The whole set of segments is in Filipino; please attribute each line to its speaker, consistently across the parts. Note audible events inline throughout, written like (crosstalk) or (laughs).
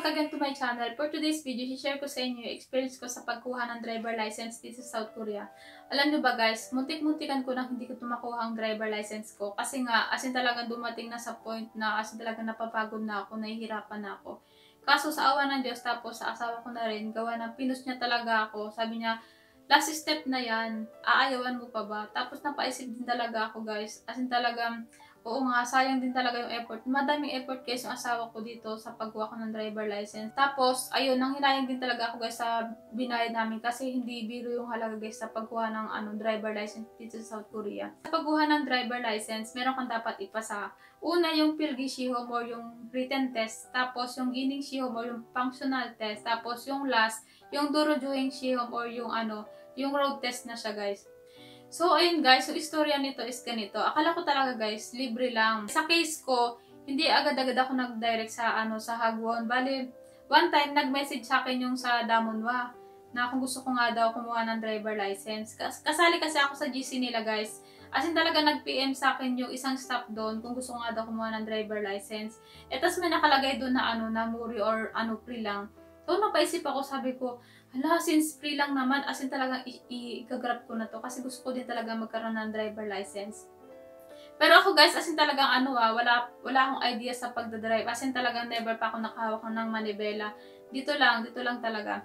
Speaker 1: back again to my channel. For today's video, share ko sa inyo yung experience ko sa pagkuha ng driver license dito sa South Korea. Alam nyo ba guys, muntik-muntikan ko na hindi ko tumakuha ang driver license ko. Kasi nga, asin talagang dumating na sa point na asin talagang napapagod na ako, nahihirapan na ako. Kaso sa awa ng Diyos, tapos sa asawa ko na rin, gawa ng pinus niya talaga ako. Sabi niya, last step na yan, aayawan mo pa ba? Tapos napaisip din talaga ako guys. Asin talagang, Oo nga, sayang din talaga yung effort. Madaming effort guys yung asawa ko dito sa pagkuha ko ng driver license. Tapos, ayun, nang hinayang din talaga ako guys sa binayad namin kasi hindi biro yung halaga guys sa pagkuha ng ano, driver license dito sa South Korea. Sa pagkuha ng driver license, meron kang dapat ipasa. Una, yung Pilgi Shihom or yung written test. Tapos, yung Gining Shihom or yung functional test. Tapos, yung last, yung Durojuing Shihom or yung ano, yung road test na siya guys. So, ayun guys, yung istorya nito is ganito. Akala ko talaga guys, libre lang. Sa case ko, hindi agad-agad ako nag-direct sa ano sa Hagwon. Bali, one time nag-message sa akin yung sa Damonwa na kung gusto ko nga daw kumuha ng driver license. Kas kasali kasi ako sa GC nila guys. As in talaga nag-PM sa akin yung isang staff doon kung gusto nga daw kumuha ng driver license. E tas may nakalagay doon na ano, na muri or ano, free lang. So, napaisip ako, sabi ko, hala, since free lang naman, as in talagang i-grab ko na to kasi gusto ko din talaga magkaroon ng driver license. Pero ako guys, as in talagang ano ah, wala, wala akong idea sa pagdadrive. As in talagang never pa ako nakahawak ng manibela. Dito lang, dito lang talaga.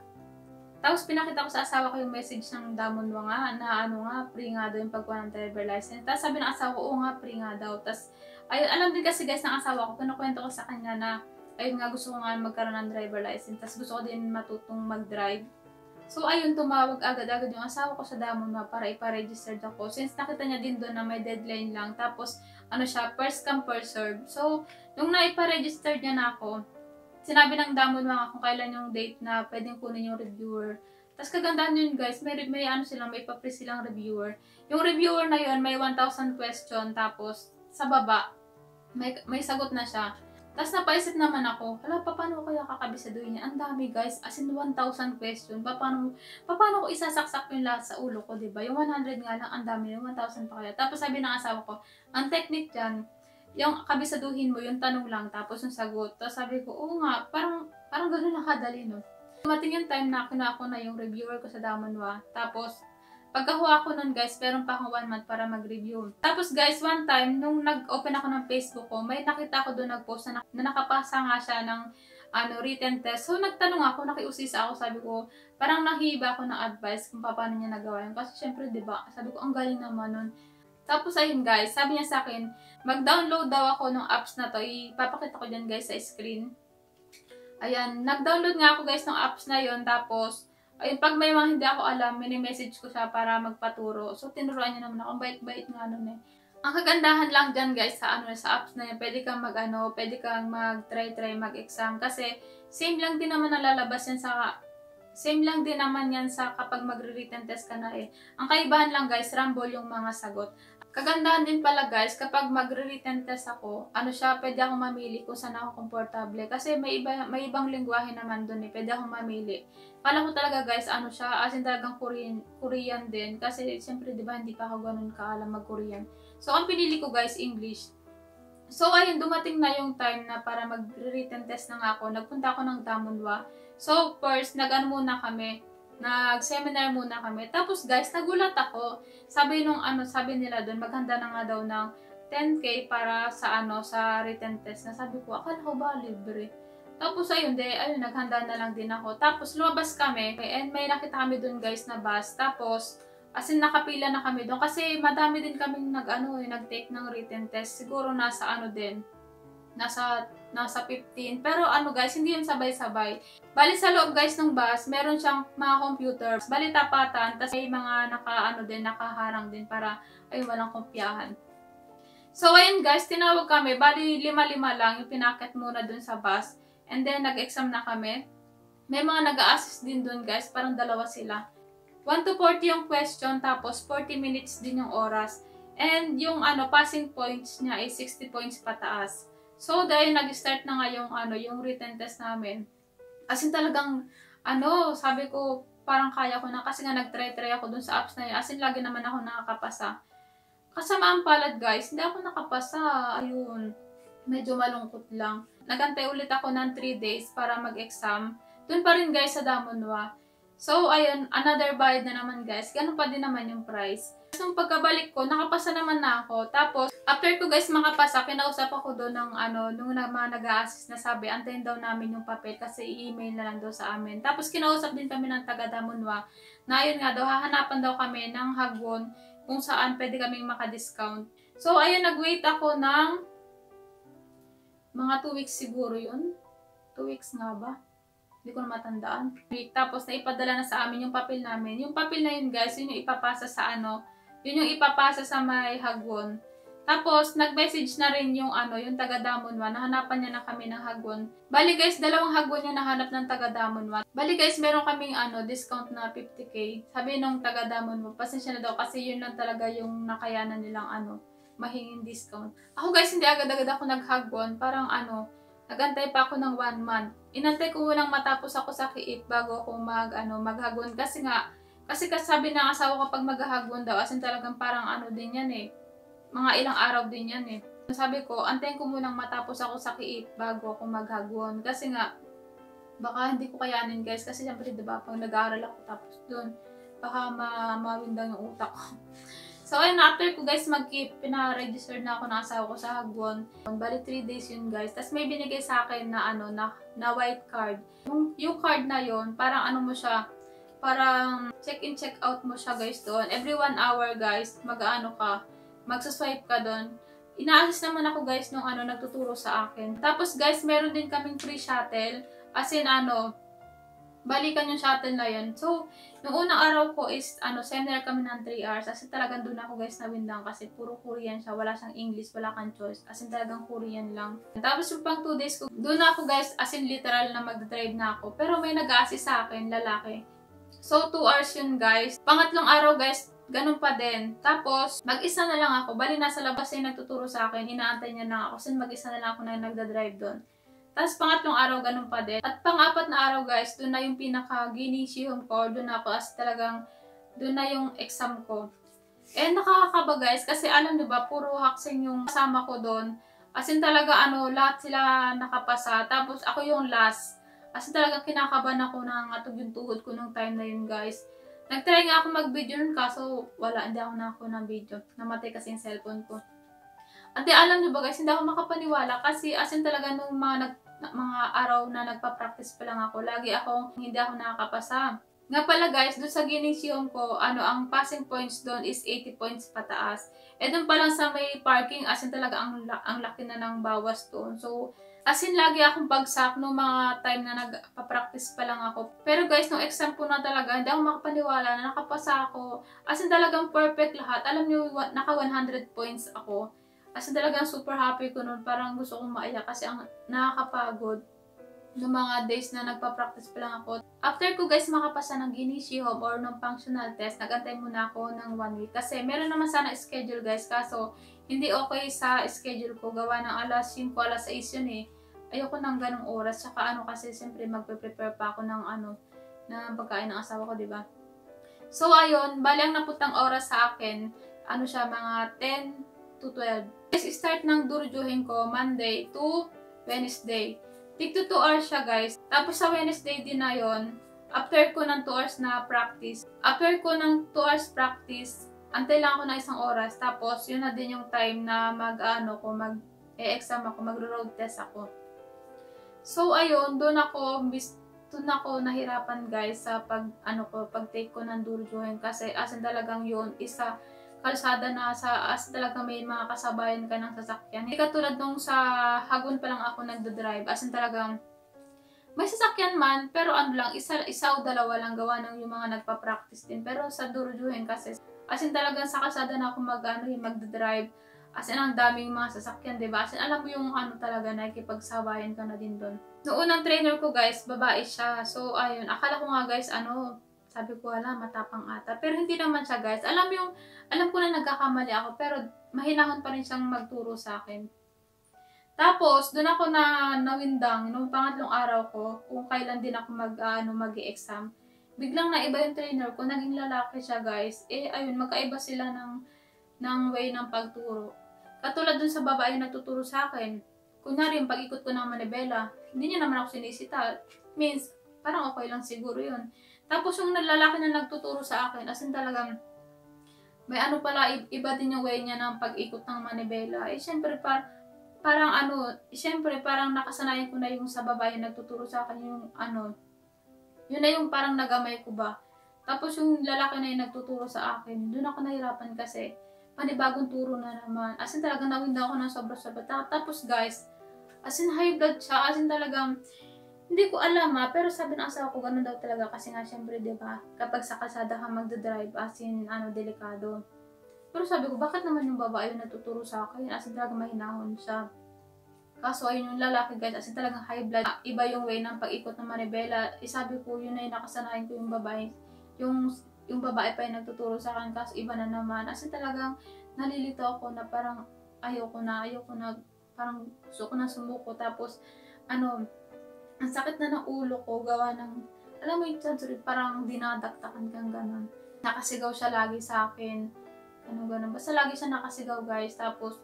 Speaker 1: Tapos pinakita ko sa asawa ko yung message ng Damon mo nga na ano nga, free nga daw yung pagkuha ng driver license. Tapos sabi ng asawa ko, oo nga, free nga daw. Tapos, ayun, alam din kasi guys ng asawa ko, kinukwento ko sa kanya na ayun nga, gusto ko nga magkaroon ng driver license. Tapos gusto ko din matutong mag-drive. So, ayun, tumawag agad-agad yung asawa ko sa Damon na para ipa-register ako. Since nakita niya din doon na may deadline lang. Tapos, ano siya, first come, first serve. So, nung naipa-register niya na ako, sinabi ng Damon mga kung kailan yung date na pwedeng kunin yung reviewer. Tapos kagandahan yun guys, may, may ano silang, may pa silang reviewer. Yung reviewer na yun, may 1,000 question. Tapos, sa baba, may, may sagot na siya. Tapos napaisip naman ako, hala, paano kaya kakabisaduhin niya? Ang dami guys, as in 1,000 question. Paano, paano ko isasaksak yung lahat sa ulo ko, ba? Yung 100 nga lang, ang dami, yung 1,000 pa kaya. Tapos sabi ng asawa ko, ang technique dyan, yung kabisaduhin mo, yung tanong lang, tapos yung sagot. Tapos sabi ko, oo nga, parang, parang gano'n nakadali, no? Dumating yung time na kinuha ko na yung reviewer ko sa Damonwa. Tapos, Pagkakuha ko nun guys, meron pa akong one month para mag-review. Tapos guys, one time, nung nag-open ako ng Facebook ko, may nakita ko doon nag-post na, na nakapasa nga siya ng ano, written test. So, nagtanong ako, nakiusisa ako, sabi ko, parang nahihiba ako ng advice kung paano niya nagawa yun. Kasi syempre, di ba, sabi ko, ang galing naman nun. Tapos ayun guys, sabi niya sa akin, mag-download daw ako ng apps na to. Ipapakita ko dyan guys sa screen. Ayan, nag-download nga ako guys ng apps na yon Tapos, Ayun, pag may mga hindi ako alam, mini-message ko siya para magpaturo. So, tinuruan niya naman ako. Ang bait-bait nga nun eh. Ang kagandahan lang dyan guys sa ano sa apps na yan, pwede kang mag ano, pwede kang mag-try-try mag-exam kasi same lang din naman nalalabas yan sa same lang din naman yan sa kapag magre-written test ka na eh. Ang kaibahan lang guys, rumble yung mga sagot. Kagandahan din pala guys, kapag magre-written test ako, ano siya, pwede akong mamili kung saan ako komportable. Kasi may, iba, may ibang lingwahe naman doon eh, pwede akong mamili. Kala ko talaga guys, ano siya, as in talagang Korean, Korean din. Kasi siyempre, di ba, hindi pa ako ganun kaalam mag-Korean. So, ang pinili ko guys, English. So, ayun, dumating na yung time na para mag-written test na nga ako. Nagpunta ako ng Damonwa. So, first, nag-ano muna kami, nag-seminar muna kami. Tapos guys, nagulat ako. Sabi nung ano, sabi nila doon, maghanda na nga daw ng 10k para sa ano, sa written test. Na sabi ko, akala ko ba libre? Tapos ayun, de, ayun, naghanda na lang din ako. Tapos lumabas kami, and may nakita kami doon guys na bus. Tapos, as in nakapila na kami doon. Kasi madami din kami nag, ano, eh, nag-take ng written test. Siguro nasa ano din, nasa nasa 15. Pero ano guys, hindi yun sabay-sabay. Bali sa loob guys ng bus, meron siyang mga computers. Bali tapatan, tapos may mga naka ano din, nakaharang din para ay walang kumpyahan. So ayun guys, tinawag kami. Bali lima-lima lang yung pinakit muna dun sa bus. And then nag-exam na kami. May mga nag-a-assist din dun guys, parang dalawa sila. 1 to 40 yung question, tapos 40 minutes din yung oras. And yung ano, passing points niya is 60 points pataas. So, dahil nag-start na nga yung, ano, yung written test namin, as in talagang, ano, sabi ko, parang kaya ko na kasi nga nag-try-try ako dun sa apps na yun. As in, lagi naman ako nakakapasa. Kasama ang palad, guys, hindi ako nakapasa. Ayun, medyo malungkot lang. nagantay ulit ako ng 3 days para mag-exam. Doon pa rin guys sa Damonwa. So, ayun, another bayad na naman guys. Ganun pa din naman yung price. So, pagkabalik ko, nakapasa naman na ako. Tapos, after ko guys makapasa, kinausap ako doon ng ano, nung na, mga nag-a-assist na sabi, antayin daw namin yung papel kasi i-email na lang daw sa amin. Tapos, kinausap din kami ng taga Damunwa na ayun nga daw, hahanapan daw kami ng hagwon kung saan pwede kaming maka-discount. So, ayun, nag-wait ako ng mga 2 weeks siguro yun. 2 weeks nga ba? Hindi ko na matandaan. Tapos, naipadala na sa amin yung papel namin. Yung papel na yun, guys, yun yung ipapasa sa ano, yun yung ipapasa sa may hagwon. Tapos, nag-message na rin yung ano, yung taga Damonwa. Nahanapan niya na kami ng hagwon. Bali guys, dalawang hagwon yung nahanap ng taga Damonwa. Bali guys, meron kaming ano, discount na 50k. Sabi nung taga Damonwa, pasensya na daw kasi yun lang talaga yung nakayanan nilang ano, mahinging discount. Ako guys, hindi agad-agad ako naghagwon. Parang ano, nagantay pa ako ng one month. Inantay ko munang matapos ako sa kiip bago ako mag, ano, maghagwon. Kasi nga, kasi kasabi ng asawa ko pag maghahagwon daw, asin talagang parang ano din yan eh. Mga ilang araw din yan eh. Sabi ko, antayin ko munang matapos ako sa kiip bago ako maghagwon. Kasi nga, baka hindi ko kayanin guys. Kasi siyempre diba, pag nag-aaral ako tapos dun, baka ma mawindang yung utak ko. (laughs) So, ayun, after ko guys mag-keep, pina-register na ako ng asawa ko sa Hagwon. Bali, 3 days yun guys. Tapos may binigay sa akin na ano, na, na white card. Yung, yung card na yon parang ano mo siya, parang check-in, check-out mo siya guys doon. Every one hour guys, mag-ano ka, magsaswipe ka doon. Ina-assist naman ako guys nung ano, nagtuturo sa akin. Tapos guys, meron din kaming free shuttle. As in ano, balikan yung shuttle na yun. So, yung unang araw ko is, ano, seminar kami ng 3 hours. As in, talagang doon ako guys na windang kasi puro Korean siya. Wala siyang English, wala kang choice. As in, talagang Korean lang. Tapos yung pang 2 days ko, doon ako guys, as in literal na mag-drive na ako. Pero may nag-assist sa akin, lalaki. So, 2 hours yun guys. Pangatlong araw guys, ganun pa din. Tapos, mag-isa na lang ako. Bali, nasa labas ay nagtuturo sa akin. Inaantay niya na ako. Kasi mag-isa na lang ako na nagda-drive doon. Tapos pangatlong araw, ganun pa din. At pang-apat na araw, guys, doon na yung pinaka-ginishihom ko. Doon ako as talagang, doon na yung exam ko. Eh, nakakakaba, guys, kasi alam ba, puro haksing yung kasama ko doon. As in talaga, ano, lahat sila nakapasa. Tapos ako yung last. As in talaga, kinakaban ako ng atog yung tuhod ko nung time na yun, guys. Nagtry nga ako mag-video nun, kaso wala, hindi ako na ako ng video. Namatay kasi yung cellphone ko. At alam nyo ba guys, hindi ako makapaniwala kasi as in talaga nung mga nag mga araw na nagpa-practice pa lang ako, lagi akong hindi ako nakakapasa. Nga pala guys, doon sa ginisyon ko, ano, ang passing points doon is 80 points pataas. Eh doon pa lang sa may parking, as in talaga ang, ang laki na ng bawas doon. So, as in lagi akong bagsak no mga time na nagpa-practice pa lang ako. Pero guys, nung exam ko na talaga, hindi ako makapaniwala na nakapasa ako. As in talagang perfect lahat. Alam niyo, naka 100 points ako. As in talagang super happy ko noon. Parang gusto kong maiyak kasi ang nakakapagod ng mga days na nagpa-practice pa lang ako. After ko guys makapasa ng Home or ng functional test, nagantay muna ako ng one week. Kasi meron naman sana schedule guys, kaso hindi okay sa schedule ko. Gawa ng alas 5, alas 6 yun eh. Ayoko ng ganong oras. Tsaka ano kasi siyempre magpe-prepare pa ako ng ano, ng pagkain ng asawa ko, di ba? So ayun, bali ang naputang oras sa akin, ano siya, mga 10 to 12. Guys, start ng durjuhin ko Monday to Wednesday. Tig to 2 hours siya guys. Tapos sa Wednesday din na yon after ko ng 2 hours na practice, after ko ng 2 hours practice, antay lang ako ng isang oras. Tapos, yun na din yung time na mag-ano ko, mag-e-exam ako, mag-road test ako. So, ayun, doon ako, doon ako nahirapan guys sa pag, ano ko, pag-take ko ng durjuhin. Kasi, asan talagang yun, isa, kalsada na sa as talaga may mga kasabayan ka ng sasakyan. Hindi katulad nung sa Hagon pa lang ako nagda-drive. As in talagang may sasakyan man, pero ano lang, isa, isa o dalawa lang gawa ng yung mga nagpa-practice din. Pero sa Durujuhin kasi, as in talagang sa kalsada na ako mag, ano, yung magda-drive. As in, ang daming mga sasakyan, diba? As in, alam mo yung ano talaga, nakikipagsabayan ka na din doon. Noong unang trainer ko, guys, babae siya. So, ayun, akala ko nga, guys, ano, sabi ko, wala, matapang ata. Pero hindi naman siya, guys. Alam yung, alam ko na nagkakamali ako, pero mahinahon pa rin siyang magturo sa akin. Tapos, doon ako na nawindang nung pangatlong araw ko, kung kailan din ako mag, ano, mag-exam. Biglang na iba yung trainer ko, naging lalaki siya, guys. Eh, ayun, magkaiba sila ng, ng way ng pagturo. Katulad dun sa babae na tuturo sa akin, kunyari yung pag-ikot ko ng Manibela, hindi niya naman ako sinisita. Means, parang okay lang siguro yun. Tapos yung lalaki na nagtuturo sa akin, as in talagang, may ano pala, iba din yung way niya ng pag-ikot ng Manibela. Eh, syempre, par parang ano, syempre, parang nakasanayan ko na yung sa babae nagtuturo sa akin yung ano, yun na yung parang nagamay ko ba. Tapos yung lalaki na yung nagtuturo sa akin, doon ako nahirapan kasi panibagong turo na naman. As in talagang nawinda ako ng sobra-sobra. Tapos guys, as in high blood siya, as in talagang hindi ko alam ha, pero sabi ng asawa ko, ganun daw talaga kasi nga syempre, di ba, kapag sa kalsada ka magdadrive, as in, ano, delikado. Pero sabi ko, bakit naman yung babae yung natuturo sa akin? As in, talaga mahinahon siya. Kaso, ayun yung lalaki, guys, as in, talagang high blood. Iba yung way ng pag-ikot ng Maribela. Eh, sabi ko, yun na yung nakasanayan ko yung babae. Yung, yung babae pa yung nagtuturo sa akin, kaso iba na naman. As in, talagang nalilito ako na parang ayoko na, ayoko na, parang gusto ko na sumuko. Tapos, ano, ang sakit na ng ulo ko, gawa ng, alam mo yung sensory, parang dinadaktakan kang ganun. Nakasigaw siya lagi sa akin. Ano ganun. Basta lagi siya nakasigaw guys. Tapos,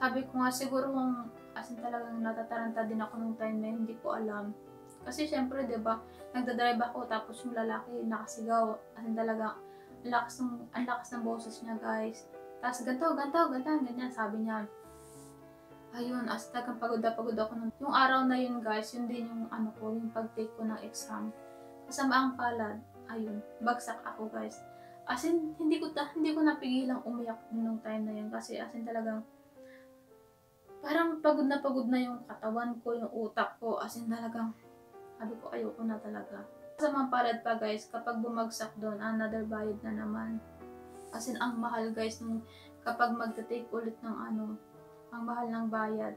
Speaker 1: sabi ko nga siguro kung asin talagang natataranta din ako nung time na hindi ko alam. Kasi syempre, di ba, nagdadrive ako tapos yung lalaki nakasigaw. Asin talaga, ang lakas ng, ang lakas ng boses niya guys. Tapos ganto, ganto, ganto, ganyan, sabi niya ayun, as tagang pagod na pagod ako nun. Yung araw na yun guys, yun din yung ano ko, yung pag-take ko ng exam. Kasama ang palad, ayun, bagsak ako guys. As in, hindi ko, ta, hindi ko napigilang umiyak nung time na yun kasi as in talagang parang pagod na pagod na yung katawan ko, yung utak ko. As in talagang, sabi ko, ayoko na talaga. Kasama palad pa guys, kapag bumagsak doon, another bayad na naman. As in, ang mahal guys, nung kapag magta-take ulit ng ano, ang mahal ng bayad.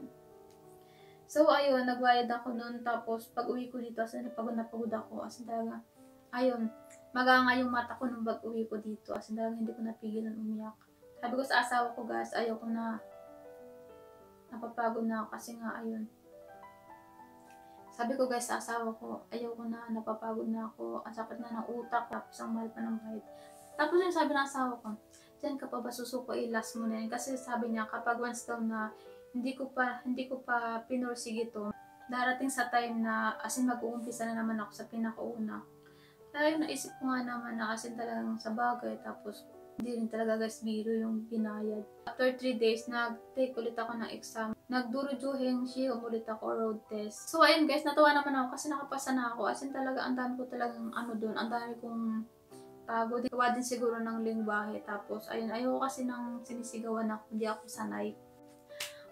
Speaker 1: So, ayun, nagbayad ako noon. Tapos, pag uwi ko dito, as in, pagod na pagod ako. As in, talaga, ayun, maganga yung mata ko nung pag uwi ko dito. As in, talaga, hindi ko napigilan umiyak. Sabi ko sa asawa ko, guys, ayaw ko na, napapagod na ako kasi nga, ayun. Sabi ko guys sa asawa ko, ayaw ko na, napapagod na ako, ang sakit na ng utak, tapos ang mahal pa ng bayad. Tapos yung sabi ng asawa ko, dyan ka pa ba susuko, i-last mo na yun. Kasi sabi niya, kapag once daw na hindi ko pa, hindi ko pa pinursige ito, darating sa time na asin mag-uumpisa na naman ako sa pinakauna. Kaya yung naisip ko nga naman na asin talagang sa bagay, tapos hindi rin talaga guys biro yung binayad. After 3 days, nag-take ulit ako ng exam. Nagdurujuhing siya ulit ako road test. So ayun guys, natuwa naman ako kasi nakapasa na ako. Asin talaga, ang dami ko talagang ano doon, ang dami kong pagod. Gawa din siguro ng lingwahe. Tapos, ayun, ayoko kasi nang sinisigawan ako. Hindi ako sanay.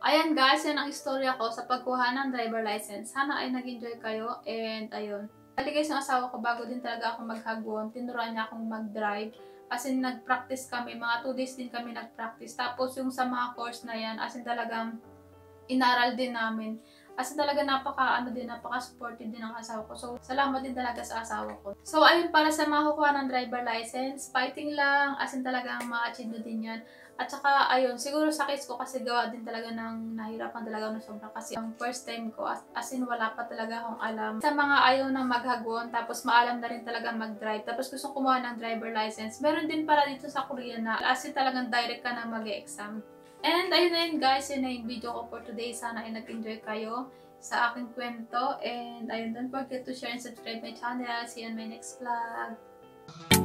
Speaker 1: Ayan guys, yan ang istorya ko sa pagkuha ng driver license. Sana ay nag-enjoy kayo. And ayun. Bali guys, yung asawa ko, bago din talaga ako maghagwon, tinuruan niya akong mag-drive. As in, nag-practice kami. Mga 2 days din kami nag-practice. Tapos, yung sa mga course na yan, as in talagang inaral din namin. Kasi talaga napaka, ano din, napaka supportive din ng asawa ko. So, salamat din talaga sa asawa ko. So, ayun, para sa mga kukuha ng driver license, fighting lang, as in talagang ma-achieve din yan. At saka, ayun, siguro sa case ko kasi gawa din talaga ng nahirapan talaga ng sobra kasi ang first time ko, as, as in wala pa talaga akong alam. Sa mga ayaw na maghagwon, tapos maalam na rin talaga mag-drive, tapos gusto kumuha ng driver license, meron din para dito sa Korea na as in talagang direct ka na mag-exam. And ayun na yun guys, yun na yung video ko for today. Sana ay nag-enjoy kayo sa aking kwento. And ayun, don't forget to share and subscribe my channel. See you on my next vlog.